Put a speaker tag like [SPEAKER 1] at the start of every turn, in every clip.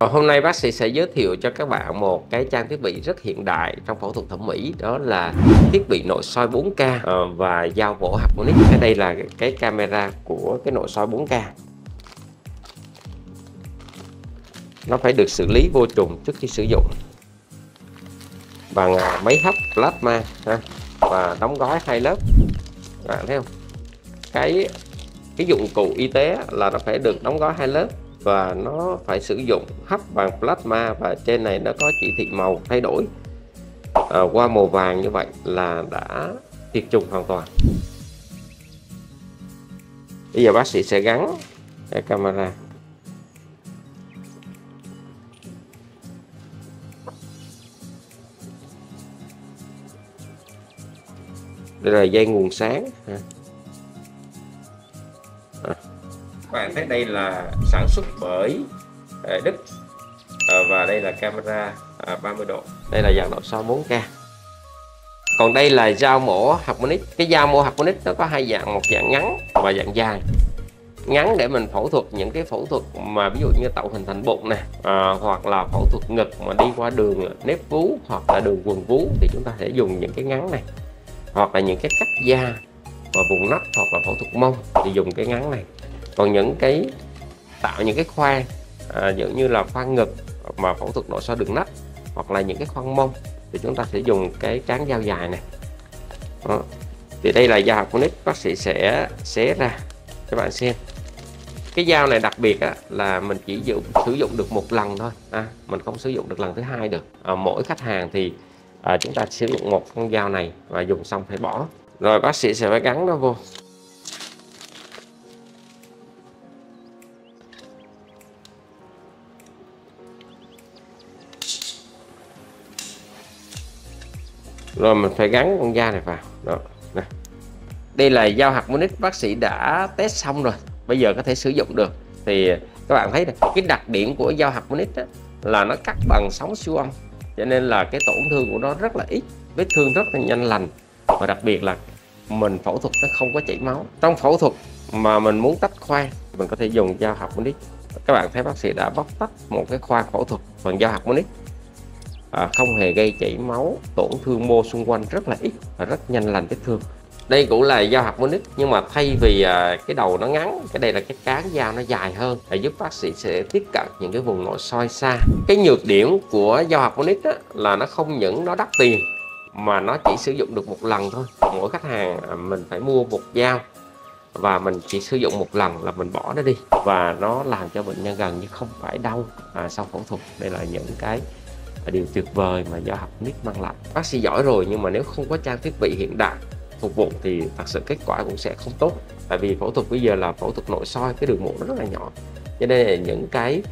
[SPEAKER 1] Hôm nay bác sĩ sẽ giới thiệu cho các bạn một cái trang thiết bị rất hiện đại trong phẫu thuật thẩm mỹ, đó là thiết bị nội soi 4K ờ, và dao gỗ harmonic. Cái đây là cái camera của cái nội soi 4K. Nó phải được xử lý vô trùng trước khi sử dụng bằng máy hấp plasma và đóng gói hai lớp. Các bạn thấy không? Cái cái dụng cụ y tế là nó phải được đóng gói hai lớp và nó phải sử dụng hấp bằng plasma và trên này nó có chỉ thị màu thay đổi. À, qua màu vàng như vậy là đã tiệt trùng hoàn toàn. Bây giờ bác sĩ sẽ gắn cái camera. Đây là dây nguồn sáng. À. À bạn thấy đây là sản xuất bởi ờ, Đức. Ờ, và đây là camera à, 30 độ. Đây là dàn độ so 4K còn đây là dao mổ harmonic. Cái dao mổ harmonic nó có hai dạng một dạng ngắn và dạng dài. Ngắn để mình phẫu thuật những cái phẫu thuật mà ví dụ như tạo hình thành bụng nè à, hoặc là phẫu thuật ngực mà đi qua đường nếp vú hoặc là đường quần vú thì chúng ta sẽ dùng những cái ngắn này. Hoặc là những cái cắt da và vùng nách hoặc là phẫu thuật mông thì dùng cái ngắn này còn những cái tạo những cái khoang à, giống như là khoang ngực mà phẫu thuật nội soi đường nách hoặc là những cái khoang mông thì chúng ta sẽ dùng cái cán dao dài này. Đó. thì đây là dao Harmonic bác sĩ sẽ xé ra các bạn xem. Cái dao này đặc biệt á, là mình chỉ dụng sử dụng được một lần thôi. À, mình không sử dụng được lần thứ hai được. À, mỗi khách hàng thì à, chúng ta sử dụng một con dao này và dùng xong phải bỏ. Rồi bác sĩ sẽ phải gắn nó vô. Rồi mình phải gắn con da này vào. Đó này. đây là dao harmonic bác sĩ đã test xong rồi bây giờ có thể sử dụng được. Thì các bạn thấy này, cái đặc điểm của dao harmonic đó, là nó cắt bằng sóng siêu âm cho nên là cái tổn thương của nó rất là ít vết thương rất là nhanh lành. Và đặc biệt là mình phẫu thuật nó không có chảy máu. Trong phẫu thuật mà mình muốn tách khoan mình có thể dùng dao harmonic các bạn thấy bác sĩ đã bóc tách một cái khoa phẫu thuật bằng dao harmonic à, không hề gây chảy máu tổn thương mô xung quanh rất là ít và rất nhanh lành vết thương. Đây cũng là dao monic nhưng mà thay vì à, cái đầu nó ngắn cái đây là cái cán dao nó dài hơn để giúp bác sĩ sẽ tiếp cận những cái vùng nội soi xa. Cái nhược điểm của dao harmonic á, là nó không những nó đắt tiền mà nó chỉ sử dụng được một lần thôi. Mỗi khách hàng à, mình phải mua một dao và mình chỉ sử dụng một lần là mình bỏ nó đi và nó làm cho bệnh nhân gần như không phải đau à, sau phẫu thuật. Đây là những cái là điều tuyệt vời mà do học nít mang lại. Bác sĩ giỏi rồi nhưng mà nếu không có trang thiết bị hiện đại phục vụ thì thật sự kết quả cũng sẽ không tốt. Tại vì phẫu thuật bây giờ là phẫu thuật nội soi cái đường mổ nó rất là nhỏ. Cho nên là những cái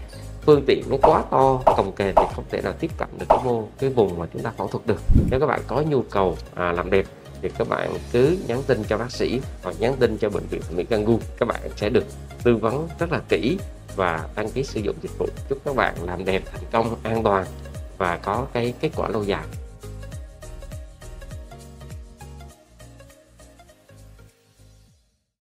[SPEAKER 1] phương tiện nó quá to cồng kềnh thì không thể nào tiếp cận được cái mô cái vùng mà chúng ta phẫu thuật được. Nếu các bạn có nhu cầu à, làm đẹp thì các bạn cứ nhắn tin cho bác sĩ hoặc nhắn tin cho bệnh viện thẩm mỹ Gangu các bạn sẽ được tư vấn rất là kỹ và đăng ký sử dụng dịch vụ. Chúc các bạn làm đẹp thành công an toàn và có cái kết quả lâu dài.